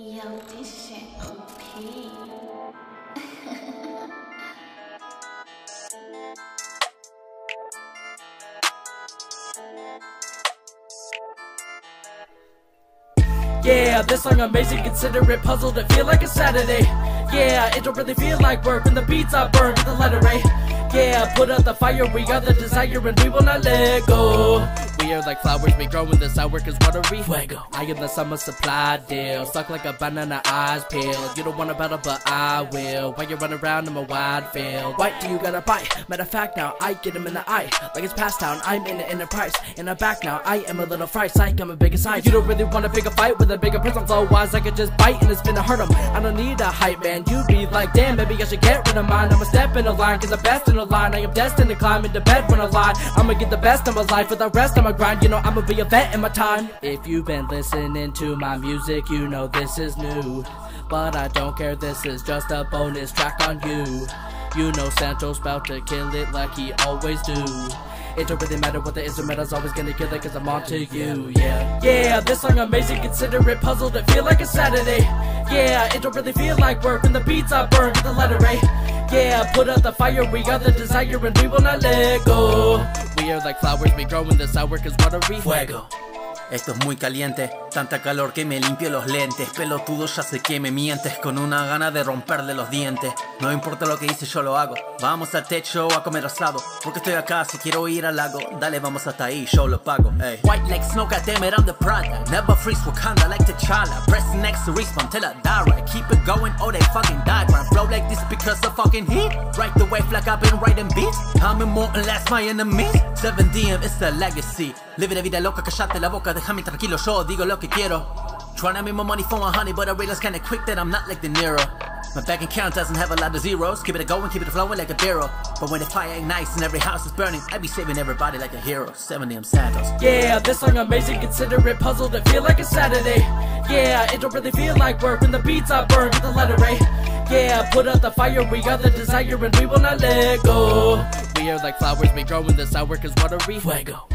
Yo, this shit OP. Yeah, this song amazing, consider it puzzle to feel like a Saturday. Yeah, it don't really feel like work when the beats are burned with the letter A. Yeah, put out the fire, we are the desire and we will not let go. We are like flowers, we grow in the sour cause watery fuego. I am the summer supply deal, stuck like a banana eyes peel. You don't want a battle, but I will. While you run around in my wide field, Why do you gotta buy? Matter of fact, now I get him in the eye, like it's past town. I'm in the enterprise, and I'm back now. I am a little fry, psych, I'm a bigger size. You don't really wanna pick a bigger fight with a bigger person, flow wise. I could just bite and it's gonna hurt him. I don't need a hype man, you be like, damn, maybe I should get rid of mine. I'ma step in the line, cause I'm best in the line. I am destined to climb into bed when I lie. I'ma get the best of my life, for the rest of my grind. You know, I'ma be a vet in my time. If you've been listening to my music, you know this is new. But I don't care, this is just a bonus track on you. You know Santos bout to kill it like he always do. It don't really matter what the instrumental's always gonna kill it cause I'm on to you, yeah. Yeah, this song amazing, consider it puzzled, to feel like a Saturday. Yeah, it don't really feel like work when the beats are burned with the letter A. Yeah, put out the fire, we got the desire and we will not let go. We are like flowers, we grow in the sour cause what watery fuego. Esto es muy caliente, tanta calor que me limpio los lentes. Pelotudo, ya sé que me mientes con una gana de romperle los dientes. No importa lo que hice, yo lo hago. Vamos al techo a comer asado. Porque estoy acá, si quiero ir al lago. Dale, vamos hasta ahí, yo lo pago. White like snow, goddammit, I'm the product. Never freeze Wakanda like T'Challa. Press next to respawn till I die. Keep it going, oh they fucking diagram. Flow like this because of fucking heat. Right the wave like I've been writing beats. I'm immortal, last my enemies. 7DM, it's the legacy. Live la vida loca, callate la boca, déjame tranquilo, yo digo lo que quiero. Trying to make my money for my honey, but I realize kinda quick that I'm not like De Niro. My bank account doesn't have a lot of zeros. Keep it going, keep it flowing like a barrel. But when the fire ignites and every house is burning, I be saving everybody like a hero. 7M Santos. Yeah, this song amazing, consider it puzzle to feel like a Saturday. Yeah, it don't really feel like work when the beats are burned with the letter A. Yeah, put out the fire, we got the desire and we will not let go. We are like flowers, we grow in the sour cause watery fuego.